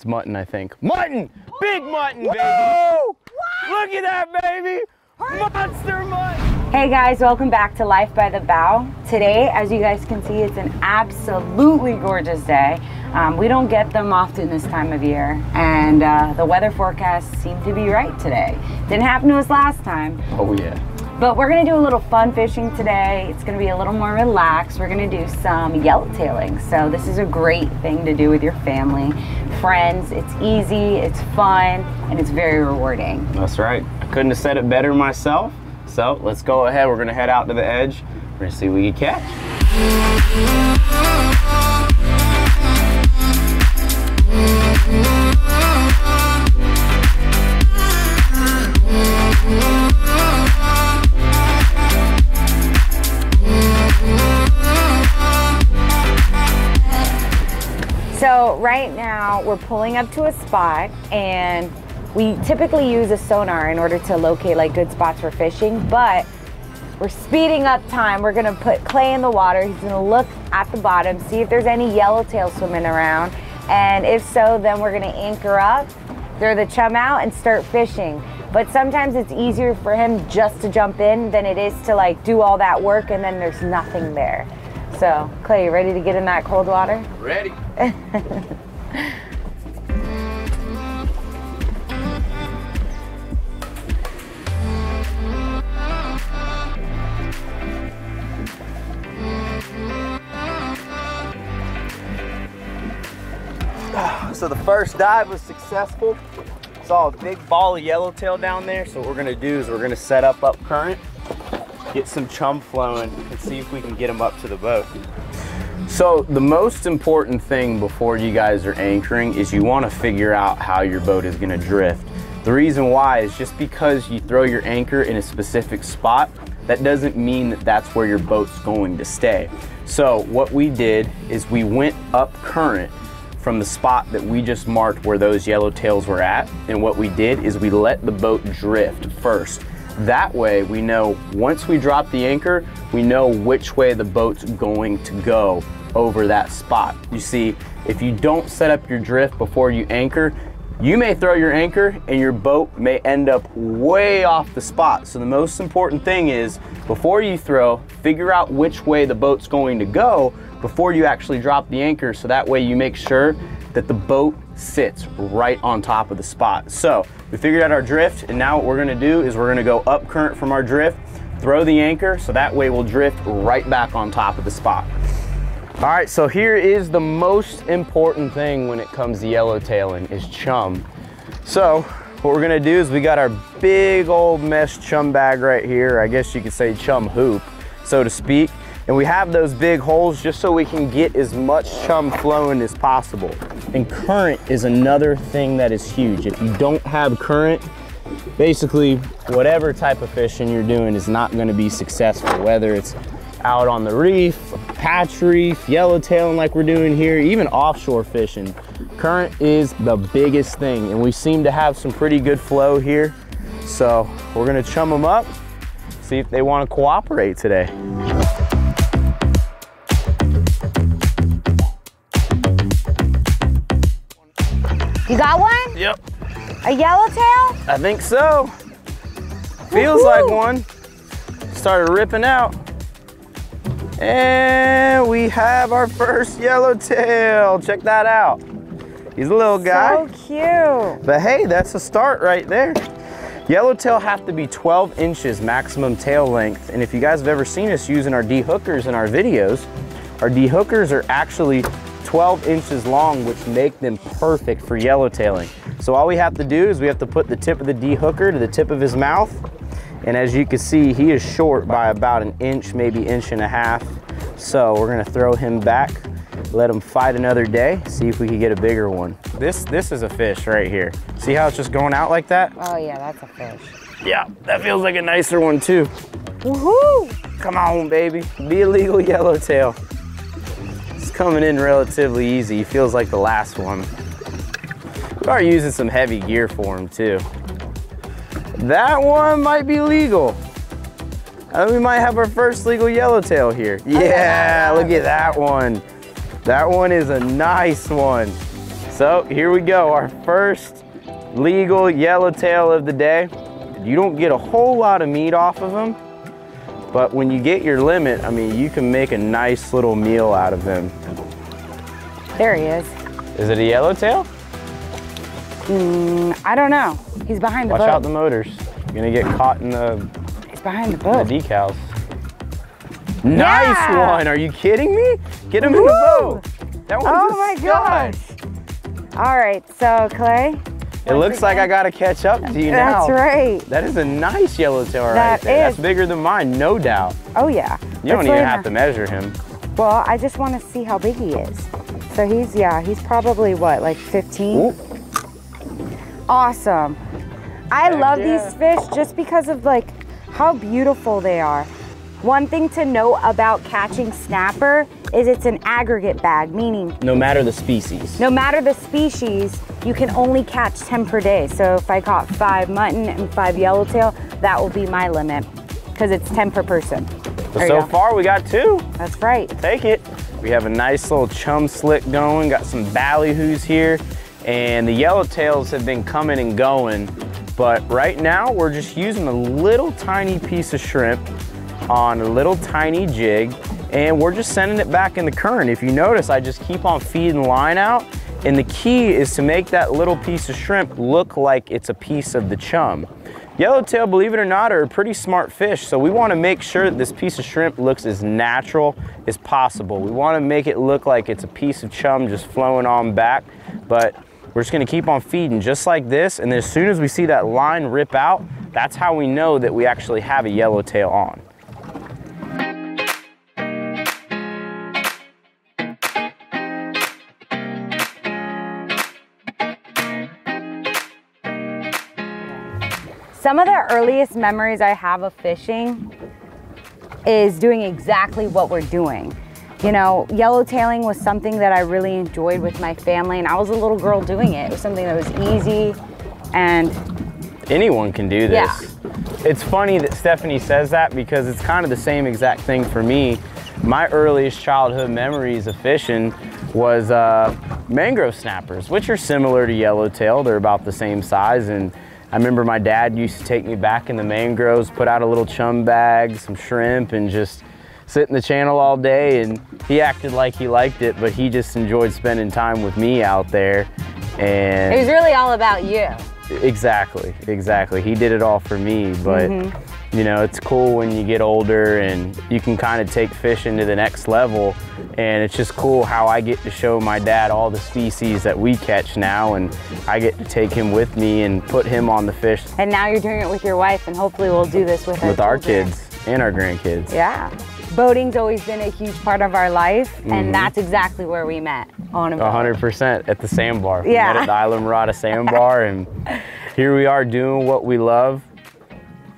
It's mutton, I think. Mutton! Big mutton, baby! Look at that, baby! Monster mutton! Hey guys, welcome back to Life by the Bow. Today, as you guys can see, it's an absolutely gorgeous day. Um, we don't get them often this time of year, and uh, the weather forecasts seem to be right today. Didn't happen to us last time, Oh, yeah. But we're gonna do a little fun fishing today. It's gonna be a little more relaxed. We're gonna do some yellowtailing. So this is a great thing to do with your family, friends. It's easy, it's fun, and it's very rewarding. That's right. I couldn't have said it better myself. So let's go ahead. We're gonna head out to the edge. We're gonna see what we can catch. So right now we're pulling up to a spot and we typically use a sonar in order to locate like good spots for fishing, but we're speeding up time. We're gonna put Clay in the water. He's gonna look at the bottom, see if there's any yellowtail swimming around. And if so, then we're gonna anchor up, throw the chum out and start fishing. But sometimes it's easier for him just to jump in than it is to like do all that work and then there's nothing there. So Clay, you ready to get in that cold water? Ready. So the first dive was successful. Saw a big ball of yellowtail down there. So what we're gonna do is we're gonna set up up current, get some chum flowing, and see if we can get them up to the boat. So the most important thing before you guys are anchoring is you want to figure out how your boat is going to drift. The reason why is just because you throw your anchor in a specific spot, that doesn't mean that that's where your boat's going to stay. So what we did is we went up current from the spot that we just marked where those yellowtails were at. And what we did is we let the boat drift first. That way we know once we drop the anchor, we know which way the boat's going to go over that spot. You see, if you don't set up your drift before you anchor, you may throw your anchor and your boat may end up way off the spot. So the most important thing is before you throw, figure out which way the boat's going to go before you actually drop the anchor so that way you make sure that the boat sits right on top of the spot. So we figured out our drift and now what we're gonna do is we're gonna go up current from our drift, throw the anchor so that way we'll drift right back on top of the spot. All right, so here is the most important thing when it comes to yellowtailing is chum. So what we're gonna do is we got our big old mesh chum bag right here. I guess you could say chum hoop, so to speak. And we have those big holes just so we can get as much chum flowing as possible. And current is another thing that is huge. If you don't have current, basically whatever type of fishing you're doing is not gonna be successful, whether it's out on the reef, patch reef, yellowtailing like we're doing here, even offshore fishing. Current is the biggest thing and we seem to have some pretty good flow here. So we're gonna chum them up, see if they wanna cooperate today. You got one? Yep, A yellowtail? I think so. Feels like one. Started ripping out. And we have our first yellowtail. Check that out. He's a little guy. So cute. But hey, that's a start right there. Yellowtail have to be 12 inches maximum tail length. And if you guys have ever seen us using our D-hookers in our videos, our D-hookers are actually 12 inches long, which make them perfect for yellowtailing. So all we have to do is we have to put the tip of the D-hooker to the tip of his mouth. And as you can see, he is short by about an inch, maybe inch and a half. So we're gonna throw him back, let him fight another day, see if we can get a bigger one. This, this is a fish right here. See how it's just going out like that? Oh yeah, that's a fish. Yeah, that feels like a nicer one too. Woohoo! Come on, baby. Be a legal yellowtail. Coming in relatively easy. He feels like the last one. We are using some heavy gear for him too. That one might be legal. Uh, we might have our first legal yellowtail here. Yeah, look at that one. That one is a nice one. So here we go, our first legal yellowtail of the day. You don't get a whole lot of meat off of them, but when you get your limit, I mean, you can make a nice little meal out of them. There he is. Is it a yellowtail? Mm, I don't know. He's behind the Watch boat. Watch out the motors. You're gonna get caught in the, He's behind the boat. the boat. decals. Nice Yeah. one, are you kidding me? Get him in the boat. That one's Oh a my stud. gosh. All right, so Clay. It looks like I gotta catch up to you now. That's right. That is a nice yellowtail right That there. is. That's bigger than mine, no doubt. Oh yeah. You don't Let's even lay have to measure him. Well, I just want to see how big he is. So he's yeah, he's probably what, like 15? Ooh, Awesome. I Heck love yeah. these fish just because of like how beautiful they are. One thing to note about catching snapper is it's an aggregate bag, meaning no matter the species. no matter the species, you can only catch 10 per day. So if I caught five mutton and five yellowtail, that will be my limit because it's 10 per person. There so far we got two. That's right. Take it. We have a nice little chum slick going, got some ballyhoos here, and the yellowtails have been coming and going. But right now we're just using a little tiny piece of shrimp on a little tiny jig, and we're just sending it back in the current. If you notice, I just keep on feeding line out, and the key is to make that little piece of shrimp look like it's a piece of the chum. Yellowtail, believe it or not, are a pretty smart fish, so we wanna make sure that this piece of shrimp looks as natural as possible. We wanna make it look like it's a piece of chum just flowing on back, but we're just gonna keep on feeding just like this, and as soon as we see that line rip out, that's how we know that we actually have a yellowtail on. Some of the earliest memories I have of fishing is doing exactly what we're doing. You know, yellowtailing was something that I really enjoyed with my family, and I was a little girl doing it. It was something that was easy, and Anyone can do this. Yeah. It's funny that Stephanie says that because it's kind of the same exact thing for me. My earliest childhood memories of fishing was uh, mangrove snappers, which are similar to yellowtail. They're about the same size. And I remember my dad used to take me back in the mangroves, put out a little chum bag, some shrimp, and just sit in the channel all day. And he acted like he liked it, but he just enjoyed spending time with me out there. And it was really all about you. Exactly, exactly. He did it all for me, but mm-hmm. you know, it's cool when you get older and you can kind of take fishing to the next level. And it's just cool how I get to show my dad all the species that we catch now, and I get to take him with me and put him on the fish And now you're doing it with your wife, and hopefully we'll do this with, with our children. kids and our grandkids. Yeah. Boating's always been a huge part of our life, and mm-hmm. that's exactly where we met on a boat. Hundred percent at the sandbar. We Yeah. met at the Islamorada Sandbar, and here we are doing what we love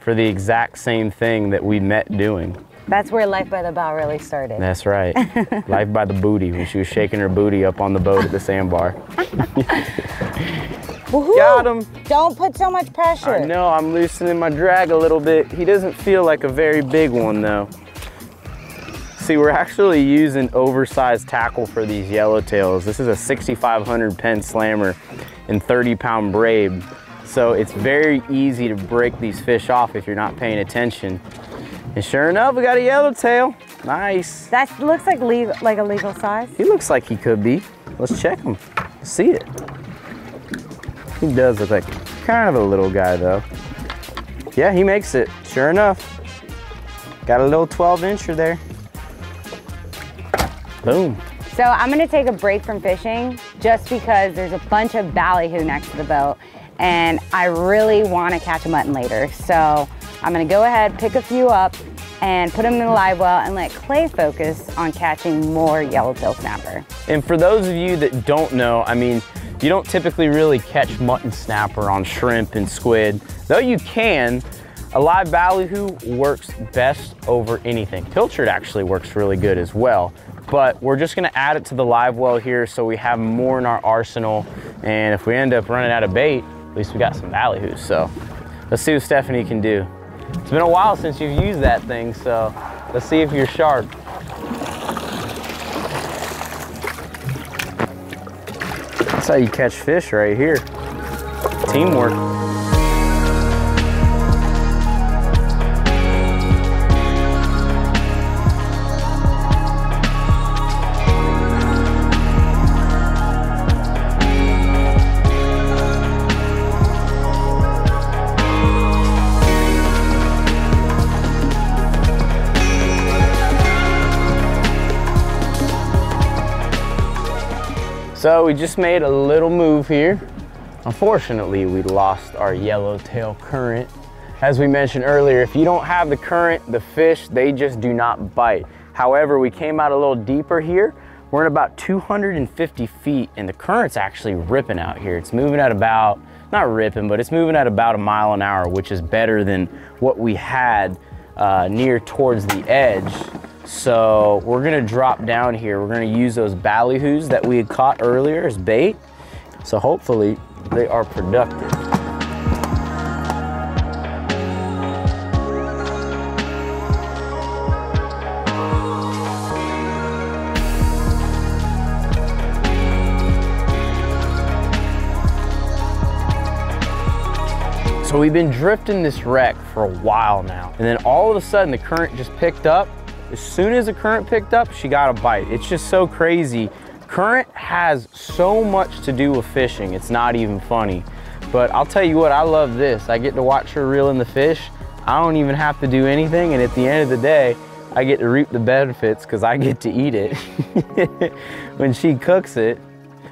for the exact same thing that we met doing. That's where Life by the Bow really started. That's right. Life by the booty when she was shaking her booty up on the boat at the sandbar. Got him. Don't put so much pressure. I know I'm loosening my drag a little bit. He doesn't feel like a very big one though. See, we're actually using oversized tackle for these yellowtails. This is a 6,500 Penn Slammer and 30 pound braid. So it's very easy to break these fish off if you're not paying attention. And sure enough, we got a yellowtail. Nice. That looks like legal, like a legal size. He looks like he could be. Let's check him. See it. He does look like kind of a little guy though. Yeah, he makes it. Sure enough. Got a little 12 incher there. Boom. So I'm gonna take a break from fishing just because there's a bunch of ballyhoo next to the boat and I really wanna catch a mutton later. So I'm gonna go ahead, pick a few up and put them in the live well and let Clay focus on catching more yellowtail snapper. And for those of you that don't know, I mean, you don't typically really catch mutton snapper on shrimp and squid, though you can. A live ballyhoo works best over anything. Pilchard actually works really good as well, but we're just gonna add it to the live well here so we have more in our arsenal. And if we end up running out of bait, at least we got some ballyhoos. So let's see what Stephanie can do. It's been a while since you've used that thing, so let's see if you're sharp. That's how you catch fish right here. Teamwork. So we just made a little move here. Unfortunately, we lost our yellowtail current. As we mentioned earlier, if you don't have the current, the fish, they just do not bite. However, we came out a little deeper here. We're at about 250 feet and the current's actually ripping out here. It's moving at about, not ripping, but it's moving at about a mile an hour, which is better than what we had uh, near towards the edge. So we're gonna drop down here. We're gonna use those ballyhoos that we had caught earlier as bait. So hopefully they are productive. So we've been drifting this wreck for a while now. And then all of a sudden the current just picked up. As soon as the current picked up, she got a bite. It's just so crazy. Current has so much to do with fishing. It's not even funny. But I'll tell you what, I love this. I get to watch her reel in the fish. I don't even have to do anything. And at the end of the day, I get to reap the benefits because I get to eat it when she cooks it.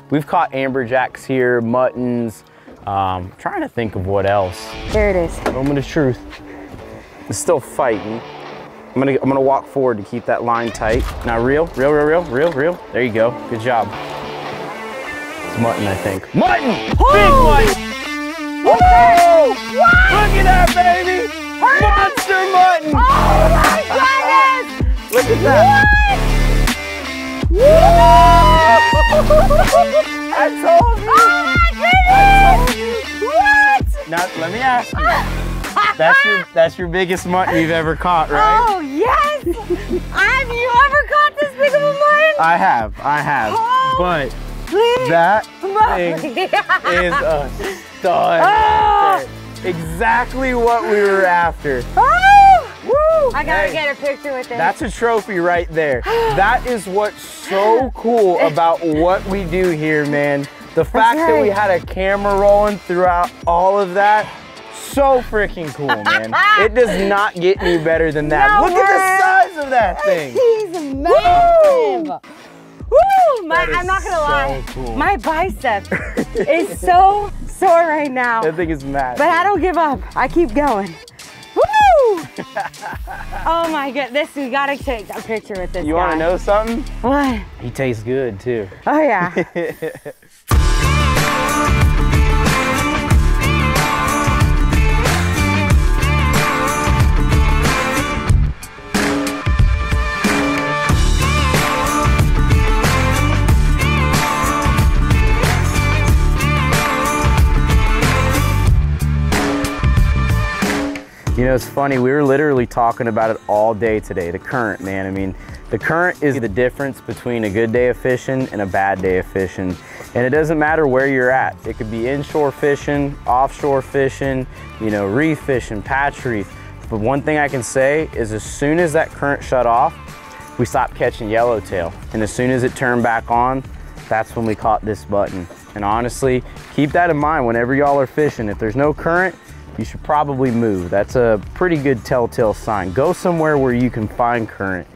We've caught amberjacks here, muttons, um, trying to think of what else. There it is. Moment of truth. It's still fighting. I'm gonna I'm gonna walk forward to keep that line tight. Now reel, reel, reel, reel, reel, reel. There you go. Good job. It's mutton, I think. Mutton! Big mutton! Whoa! Look at that, baby! Monster mutton! Oh my goodness! Look at that! I told you! Oh my goodness! What? Now let me ask you. Uh, That's your that's your biggest mutton you've ever caught, right? Oh yes! have you ever caught this big of a mutton? I have, I have. Oh, but Please. that thing is a stud. Right there. Exactly what we were after. Oh! Woo! I gotta Hey, get a picture with this. That's a trophy right there. That is what's so cool about what we do here, man. The fact that we had a camera rolling throughout all of that, so freaking cool, man. it does not get any better than that. No Look way. at the size of that thing. He's massive. Woo! My, I'm not gonna so lie. cool. My bicep is so sore right now. That thing is mad. But I don't give up. I keep going. Woo! oh my god, this we gotta take a picture with this you guy. want to know something? What? He tastes good too. Oh yeah. You know, it's funny, we were literally talking about it all day today, the current, man. I mean, the current is the difference between a good day of fishing and a bad day of fishing. And it doesn't matter where you're at. It could be inshore fishing, offshore fishing, you know, reef fishing, patch reef. But one thing I can say is as soon as that current shut off, we stopped catching yellowtail. And as soon as it turned back on, that's when we caught this mutton. And honestly, keep that in mind whenever y'all are fishing. If there's no current, you should probably move. That's a pretty good telltale sign. Go somewhere where you can find current.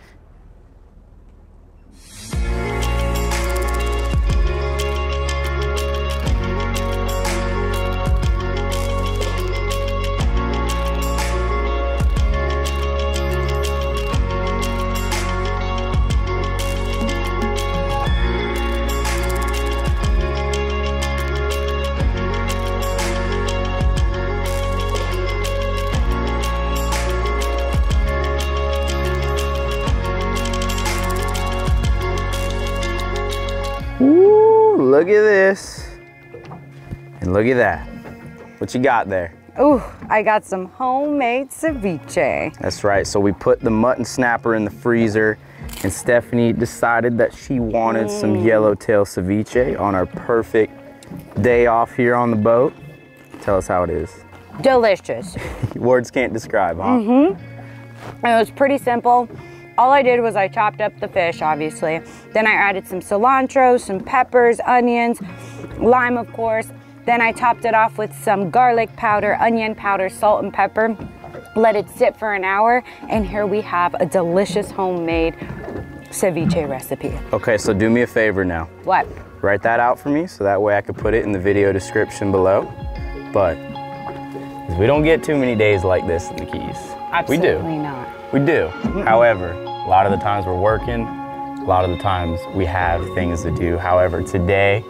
Look at this. And look at that. What you got there? Ooh, I got some homemade ceviche. That's right. So we put the mutton snapper in the freezer and Stephanie decided that she wanted some yellowtail ceviche on our perfect day off here on the boat. Tell us how it is. Delicious. Words can't describe, huh? Mm-hmm. It was pretty simple. All I did was I chopped up the fish, obviously. Then I added some cilantro, some peppers, onions, lime, of course. Then I topped it off with some garlic powder, onion powder, salt, and pepper. Let it sit for an hour, and here we have a delicious homemade ceviche recipe. Okay, so do me a favor now. What? Write that out for me so that way I could put it in the video description below. But we don't get too many days like this in the Keys. Absolutely We do. not. We do. However, a lot of the times we're working, a lot of the times we have things to do. However, today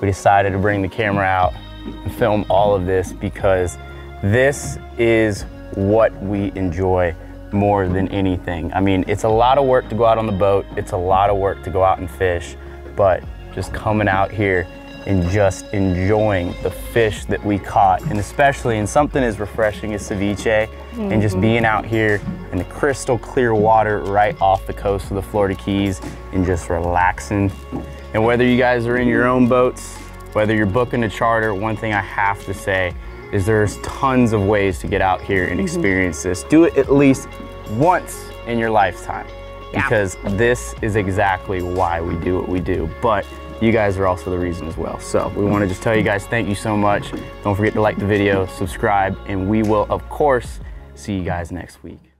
we decided to bring the camera out and film all of this because this is what we enjoy more than anything. I mean, it's a lot of work to go out on the boat, it's a lot of work to go out and fish, but just coming out here and just enjoying the fish that we caught, and especially in something as refreshing as ceviche, and just mm-hmm. being out here in the crystal clear water right off the coast of the Florida Keys and just relaxing. And whether you guys are in your own boats, whether you're booking a charter, one thing I have to say is there's tons of ways to get out here and mm-hmm. experience this. Do it at least once in your lifetime Yeah. because this is exactly why we do what we do. But you guys are also the reason as well. So we want to just tell you guys thank you so much. Don't forget to like the video, subscribe, and we will, of course, see you guys next week.